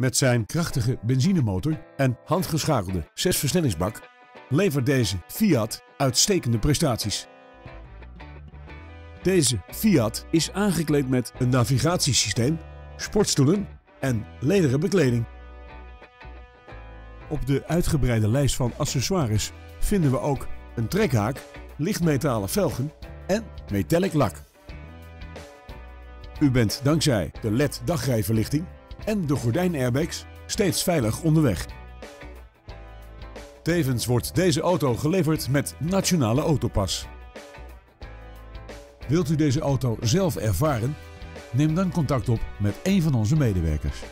Met zijn krachtige benzinemotor en handgeschakelde zesversnellingsbak levert deze Fiat uitstekende prestaties. Deze Fiat is aangekleed met een navigatiesysteem, sportstoelen en lederen bekleding. Op de uitgebreide lijst van accessoires vinden we ook een trekhaak, lichtmetalen velgen en metallic lak. U bent dankzij de LED dagrijverlichting en de gordijnairbags steeds veilig onderweg. Tevens wordt deze auto geleverd met Nationale Autopas. Wilt u deze auto zelf ervaren? Neem dan contact op met een van onze medewerkers.